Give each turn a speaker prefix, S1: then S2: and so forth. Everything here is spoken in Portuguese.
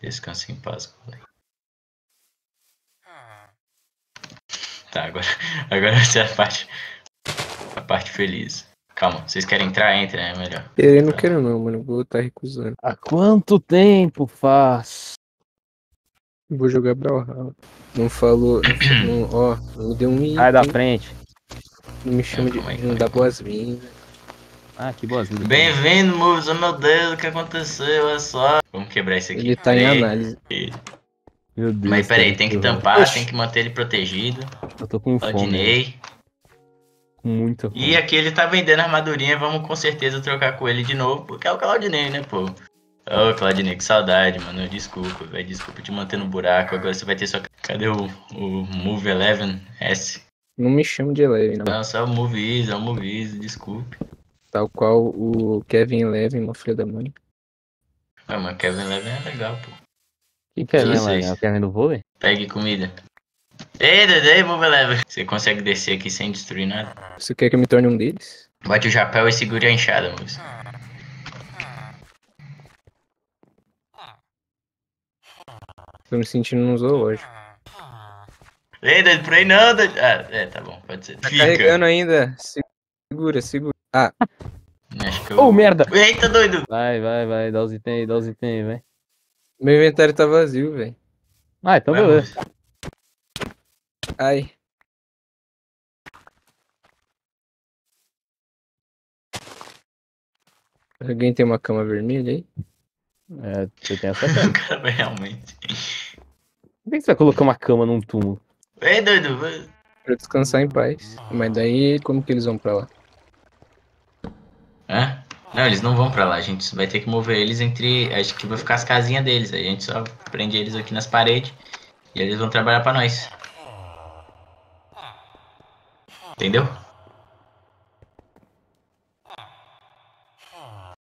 S1: Descansa em paz, colega. Tá, agora, agora essa é a parte, a parte feliz. Calma, vocês querem entrar? Entra, é melhor.
S2: Eu não quero não, mano. Vou estar recusando.
S3: Há quanto tempo faz?
S2: Vou jogar Brawlhalla. Não falou. Não, ó, não deu um
S3: Sai da frente.
S2: Não me chama de.
S1: Calma aí,
S2: Não dá boas-vindas.
S3: Ah, que boazinha.
S1: Bem-vindo, Moves. Oh meu Deus, o que aconteceu? Olha só. Vamos quebrar isso aqui.
S2: Ele tá em análise.
S3: Meu Deus.
S1: Mas peraí, tem que tampar,
S2: Oxi.
S1: tem que manter ele protegido.
S3: Eu tô com fome.
S1: Claudinei.
S3: Com muita fome.
S1: E aqui ele tá vendendo armadurinha, vamos com certeza trocar com ele de novo, porque é o Claudinei, né, pô? Ô, Claudinei, que saudade, mano. Desculpa, velho. Desculpa te manter no buraco. Agora você vai ter sua. Cadê o, o Move 11 S?
S2: Não me chama de Eleven, não.
S1: Não, só o Move Easy, é o Move Easy, desculpe.
S2: Tal qual o Kevin Eleven, uma filha da mãe.
S1: Ah, mas Kevin Eleven é legal, pô.
S3: que que é, o Kevin do vôlei?
S1: Pegue comida. Ei, Dedê, Move Eleven. Você consegue descer aqui sem destruir nada?
S2: Você quer que eu me torne um deles?
S1: Bate o chapéu e segure a enxada, moço.
S2: Tô me sentindo num zoológico.
S1: Ei, Dedê, por aí não, Dedê. Ah, é, tá bom, pode ser.
S2: Tá carregando ainda. Segura, segura. Ah,
S1: Acho que eu...
S3: Oh, merda!
S1: Eita, doido.
S3: Vai, vai, vai. Dá os itens aí, dá os itens aí, vai.
S2: meu inventário tá vazio, velho.
S3: Ah, então
S1: Vai,
S3: beleza.
S2: Ai. Alguém tem uma cama vermelha aí?
S3: É, você tem essa cara
S1: vai realmente.
S3: Por que você vai colocar uma cama num túmulo?
S1: Ei, doido. vai-
S2: Pra descansar em paz. Mas daí, como que eles vão pra lá?
S1: Não, eles não vão pra lá. A gente vai ter que mover eles entre. Acho que vai ficar as casinhas deles. A gente só prende eles aqui nas paredes. E eles vão trabalhar pra nós. Entendeu?